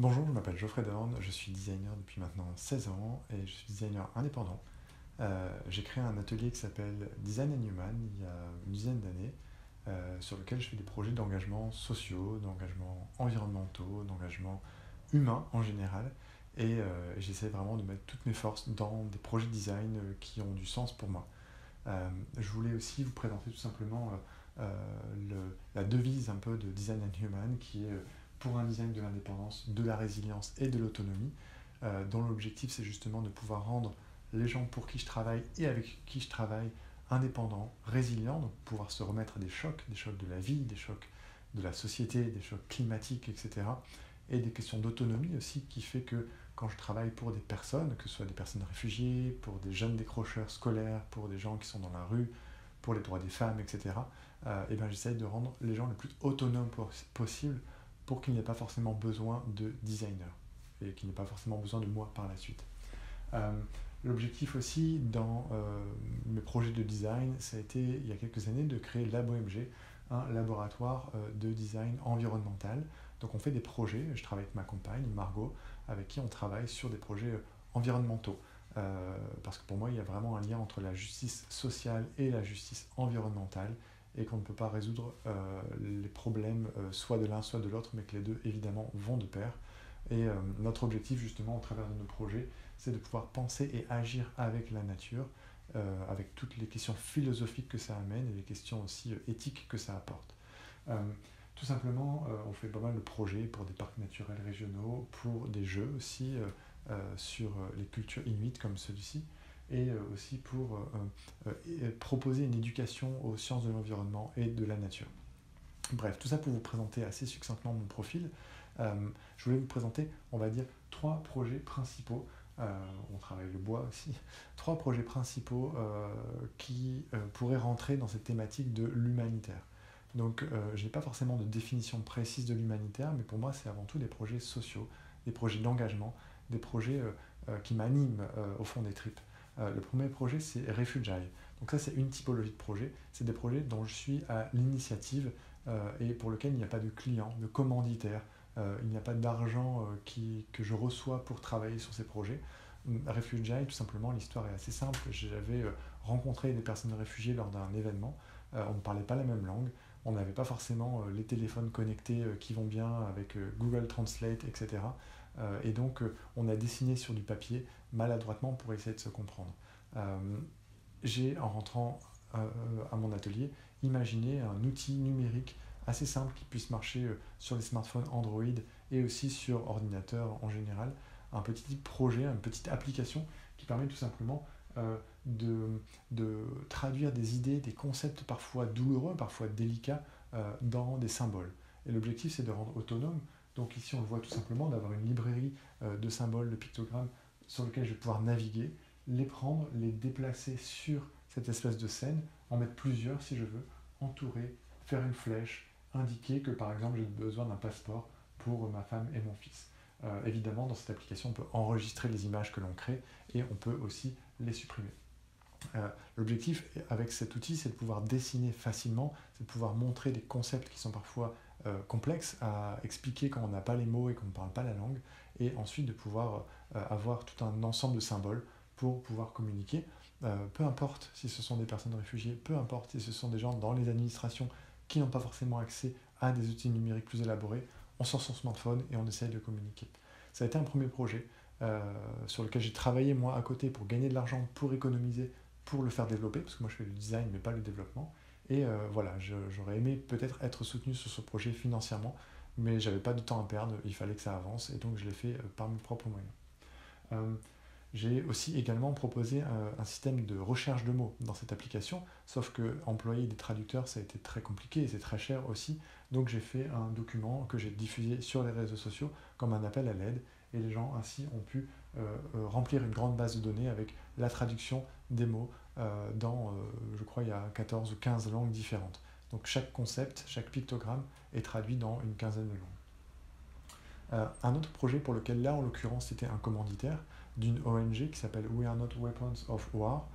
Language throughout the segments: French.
Bonjour, je m'appelle Geoffrey Dorn, je suis designer depuis maintenant 16 ans et je suis designer indépendant. Euh, j'ai créé un atelier qui s'appelle Design and Human il y a une dizaine d'années, euh, sur lequel je fais des projets d'engagement sociaux, d'engagement environnementaux, d'engagement humain en général. Et, euh, j'essaie vraiment de mettre toutes mes forces dans des projets de design qui ont du sens pour moi. je voulais aussi vous présenter tout simplement la devise un peu de Design and Human qui est pour un design de l'indépendance, de la résilience et de l'autonomie, euh, dont l'objectif c'est justement de pouvoir rendre les gens pour qui je travaille et avec qui je travaille indépendants, résilients, donc pouvoir se remettre à des chocs, des chocs de la vie, des chocs de la société, des chocs climatiques, etc. Et des questions d'autonomie aussi, qui fait que quand je travaille pour des personnes, que ce soit des personnes réfugiées, pour des jeunes décrocheurs scolaires, pour des gens qui sont dans la rue, pour les droits des femmes, etc., euh, et ben j'essaye de rendre les gens le plus autonomes possible pour qu'il n'y ait pas forcément besoin de designer et qu'il n'y ait pas forcément besoin de moi par la suite. Euh, l'objectif aussi dans euh, mes projets de design, ça a été il y a quelques années de créer LabOMG, un laboratoire euh, de design environnemental. Donc on fait des projets, je travaille avec ma compagne Margot, avec qui on travaille sur des projets environnementaux. parce que pour moi, il y a vraiment un lien entre la justice sociale et la justice environnementale et qu'on ne peut pas résoudre euh, les problèmes euh, soit de l'un soit de l'autre, mais que les deux évidemment vont de pair. Et euh, notre objectif justement au travers de nos projets, c'est de pouvoir penser et agir avec la nature, avec toutes les questions philosophiques que ça amène et les questions aussi éthiques que ça apporte. tout simplement, on fait pas mal de projets pour des parcs naturels régionaux, pour des jeux aussi sur les cultures inuites comme celui-ci et euh, aussi pour euh, euh, proposer une éducation aux sciences de l'environnement et de la nature. Bref, tout ça pour vous présenter assez succinctement mon profil. je voulais vous présenter, on va dire, trois projets principaux. on travaille le bois aussi. Trois projets principaux qui pourraient rentrer dans cette thématique de l'humanitaire. Donc, je n'ai pas forcément de définition précise de l'humanitaire, mais pour moi, c'est avant tout des projets sociaux, des projets d'engagement, des projets qui m'animent au fond des tripes. Euh, le premier projet, c'est Refugiae. Donc ça, c'est une typologie de projet. C'est des projets dont je suis à l'initiative euh, et pour lesquels il n'y a pas de client, de commanditaire. Euh, il n'y a pas d'argent que je reçois pour travailler sur ces projets. Refugiae, tout simplement, l'histoire est assez simple. J'avais rencontré des personnes réfugiées lors d'un événement. on ne parlait pas la même langue. On n'avait pas forcément les téléphones connectés qui vont bien avec Google Translate, etc. Euh, et donc, euh, on a dessiné sur du papier maladroitement pour essayer de se comprendre. Euh, j'ai, en rentrant à mon atelier, imaginé un outil numérique assez simple qui puisse marcher sur les smartphones Android et aussi sur ordinateur en général. Un petit projet, une petite application qui permet tout simplement de, de, traduire des idées, des concepts parfois douloureux, parfois délicats, dans des symboles. Et l'objectif, c'est de rendre autonome donc ici, on le voit tout simplement d'avoir une librairie euh, de symboles, de pictogrammes sur lequel je vais pouvoir naviguer, les prendre, les déplacer sur cette espèce de scène, en mettre plusieurs si je veux, entourer, faire une flèche, indiquer que par exemple j'ai besoin d'un passeport pour ma femme et mon fils. Euh, évidemment, dans cette application, on peut enregistrer les images que l'on crée et on peut aussi les supprimer. Euh, l'objectif avec cet outil, c'est de pouvoir dessiner facilement, c'est de pouvoir montrer des concepts qui sont parfois euh, complexes à expliquer quand on n'a pas les mots et qu'on ne parle pas la langue, et ensuite de pouvoir euh, avoir tout un ensemble de symboles pour pouvoir communiquer. peu importe si ce sont des personnes réfugiées, peu importe si ce sont des gens dans les administrations qui n'ont pas forcément accès à des outils numériques plus élaborés, on sort son smartphone et on essaye de communiquer. Ça a été un premier projet sur lequel j'ai travaillé moi à côté pour gagner de l'argent, pour économiser, pour le faire développer, parce que moi je fais le design mais pas le développement. Et euh, voilà, j'aurais aimé peut-être être soutenu sur ce projet financièrement, mais j'avais pas de temps à perdre, il fallait que ça avance, et donc je l'ai fait euh, par mes propres moyens. Euh, j'ai aussi également proposé un, système de recherche de mots dans cette application, sauf que employer des traducteurs, ça a été très compliqué et c'est très cher aussi. Donc j'ai fait un document que j'ai diffusé sur les réseaux sociaux comme un appel à l'aide, et les gens ainsi ont pu remplir une grande base de données avec la traduction des mots dans, euh, je crois, il y a 14 ou 15 langues différentes. Donc chaque concept, chaque pictogramme est traduit dans une quinzaine de langues. Euh, un autre projet pour lequel là, en l'occurrence, c'était un commanditaire d'une ONG qui s'appelle We Are Not Weapons of War.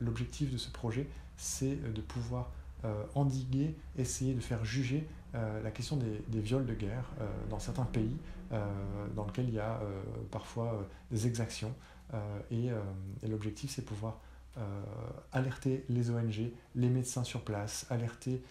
L'objectif de ce projet, c'est de pouvoir endiguer, essayer de faire juger la question des, viols de guerre dans certains pays dans lesquels il y a parfois des exactions. et, et l'objectif, c'est pouvoir alerter les ONG, les médecins sur place, alerter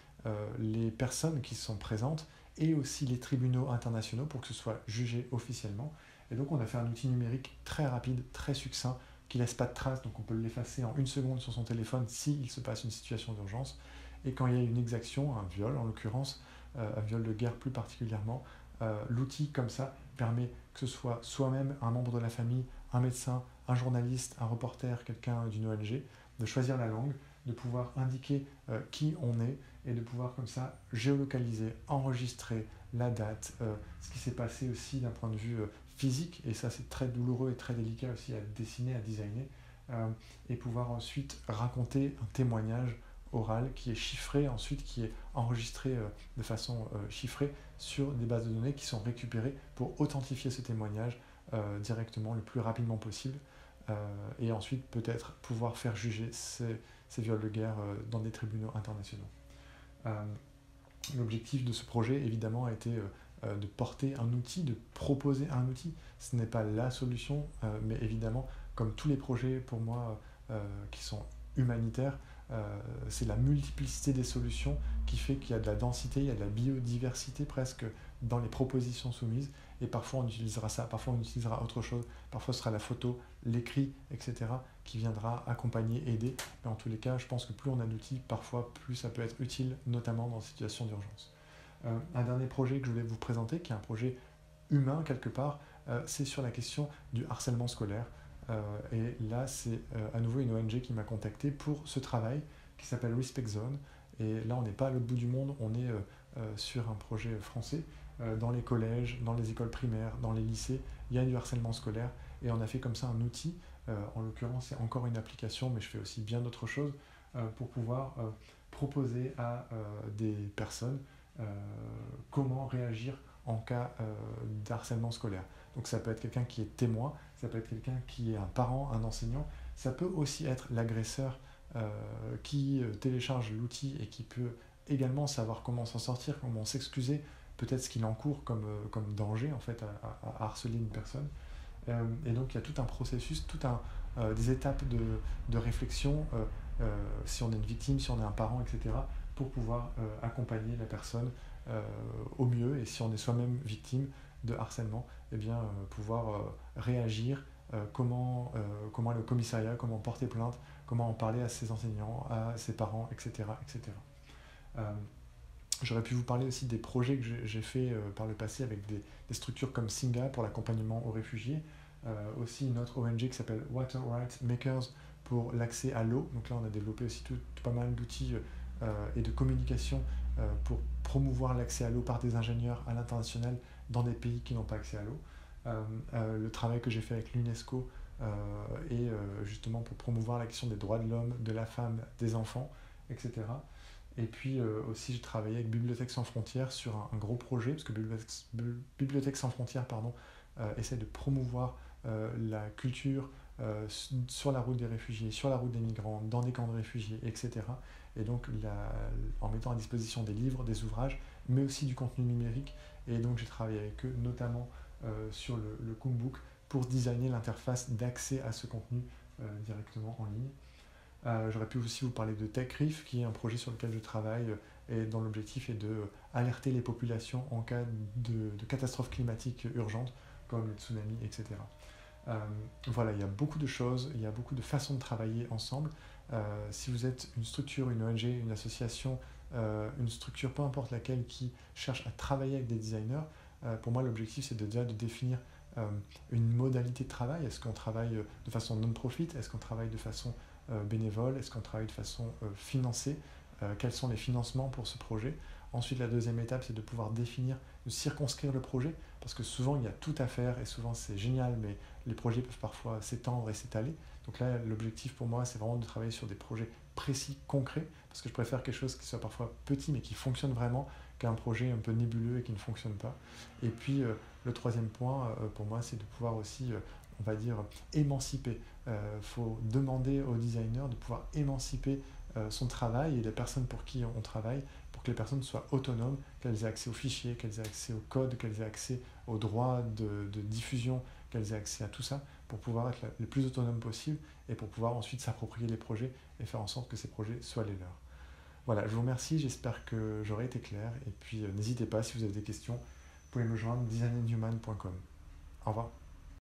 les personnes qui sont présentes et aussi les tribunaux internationaux pour que ce soit jugé officiellement. Et donc on a fait un outil numérique très rapide, très succinct, qui laisse pas de traces, donc on peut l'effacer en une seconde sur son téléphone s'il se passe une situation d'urgence. Et quand il y a une exaction, un viol en l'occurrence, euh, un viol de guerre plus particulièrement, euh, l'outil comme ça permet que ce soit soi-même un membre de la famille, un médecin, un journaliste, un reporter, quelqu'un d'une ONG, de choisir la langue, de pouvoir indiquer euh, qui on est et de pouvoir comme ça géolocaliser, enregistrer la date, ce qui s'est passé aussi d'un point de vue physique, et ça c'est très douloureux et très délicat aussi à dessiner, à designer, euh, et pouvoir ensuite raconter un témoignage oral qui est chiffré, ensuite qui est enregistré euh, de façon euh, chiffrée sur des bases de données qui sont récupérées pour authentifier ce témoignage directement le plus rapidement possible, et ensuite peut-être pouvoir faire juger ces, ces viols de guerre dans des tribunaux internationaux. L'objectif de ce projet, évidemment, a été euh, de porter un outil, de proposer un outil. Ce n'est pas la solution, euh, mais évidemment, comme tous les projets pour moi euh, qui sont humanitaires, c'est la multiplicité des solutions qui fait qu'il y a de la densité, il y a de la biodiversité presque dans les propositions soumises. Et parfois on utilisera ça, parfois on utilisera autre chose, parfois ce sera la photo, l'écrit, etc. qui viendra accompagner, aider. Mais en tous les cas, je pense que plus on a d'outils, parfois plus ça peut être utile, notamment dans des situations d'urgence. Euh, un dernier projet que je voulais vous présenter, qui est un projet humain quelque part, euh, c'est sur la question du harcèlement scolaire. Euh, et là, c'est à nouveau une ONG qui m'a contacté pour ce travail qui s'appelle Respect Zone. Et là, on n'est pas à l'autre bout du monde, on est sur un projet français. dans les collèges, dans les écoles primaires, dans les lycées, il y a du harcèlement scolaire. Et on a fait comme ça un outil. en l'occurrence, c'est encore une application, mais je fais aussi bien d'autres choses pour pouvoir proposer à des personnes euh, comment réagir en cas euh, d'harcèlement scolaire. Donc ça peut être quelqu'un qui est témoin, ça peut être quelqu'un qui est un parent, un enseignant, ça peut aussi être l'agresseur euh, qui télécharge l'outil et qui peut également savoir comment s'en sortir, comment s'excuser, peut-être ce qu'il encourt comme, comme danger en fait à, harceler une personne. et donc il y a tout un processus, tout un, des étapes de, de réflexion, si on est une victime, si on est un parent, etc., pour pouvoir euh, accompagner la personne euh, au mieux et si on est soi-même victime de harcèlement, eh bien, euh, pouvoir réagir, comment, comment aller au commissariat, comment porter plainte, comment en parler à ses enseignants, à ses parents, etc. etc. J'aurais pu vous parler aussi des projets que j'ai fait par le passé avec des, structures comme Singa pour l'accompagnement aux réfugiés, aussi une autre ONG qui s'appelle Water Rights Makers pour l'accès à l'eau. Donc là, on a développé aussi tout, pas mal d'outils euh, et de communication euh, pour promouvoir l'accès à l'eau par des ingénieurs à l'international dans des pays qui n'ont pas accès à l'eau. Euh, le travail que j'ai fait avec l'UNESCO et justement pour promouvoir la question des droits de l'homme, de la femme, des enfants, etc. Et puis aussi, j'ai travaillé avec Bibliothèques sans frontières sur un, gros projet, parce que Bibliothèques, sans frontières pardon, essaie de promouvoir la culture sur la route des réfugiés, sur la route des migrants, dans des camps de réfugiés, etc et donc en mettant à disposition des livres, des ouvrages, mais aussi du contenu numérique. Et donc j'ai travaillé avec eux notamment euh, sur le, le Cookbook pour designer l'interface d'accès à ce contenu euh, directement en ligne. Euh, j'aurais pu aussi vous parler de TechReef, qui est un projet sur lequel je travaille et dont l'objectif est de alerter les populations en cas de, de catastrophes climatiques urgentes, comme les tsunamis, etc. voilà, il y a beaucoup de choses, il y a beaucoup de façons de travailler ensemble. Euh, si vous êtes une structure, une ONG, une association, euh, une structure, peu importe laquelle, qui cherche à travailler avec des designers, euh, pour moi l'objectif c'est déjà de définir une modalité de travail. Est-ce qu'on travaille de façon non-profit? Est-ce qu'on travaille de façon bénévole? Est-ce qu'on travaille de façon financée? Quels sont les financements pour ce projet? Ensuite, la deuxième étape, c'est de pouvoir définir, de circonscrire le projet, parce que souvent, il y a tout à faire, et souvent, c'est génial, mais les projets peuvent parfois s'étendre et s'étaler. Donc là, l'objectif pour moi, c'est vraiment de travailler sur des projets précis, concrets, parce que je préfère quelque chose qui soit parfois petit, mais qui fonctionne vraiment, qu'un projet un peu nébuleux et qui ne fonctionne pas. Et puis, euh, le troisième point, euh, pour moi, c'est de pouvoir aussi, euh, on va dire, émanciper. Il faut demander aux designers de pouvoir émanciper son travail et les personnes pour qui on travaille, que les personnes soient autonomes, qu'elles aient accès aux fichiers, qu'elles aient accès au code, qu'elles aient accès aux droits de, diffusion, qu'elles aient accès à tout ça pour pouvoir être le plus autonome possible et pour pouvoir ensuite s'approprier les projets et faire en sorte que ces projets soient les leurs. Voilà, je vous remercie, j'espère que j'aurai été clair et puis euh, n'hésitez pas si vous avez des questions, vous pouvez me joindre designandhuman.com. Au revoir.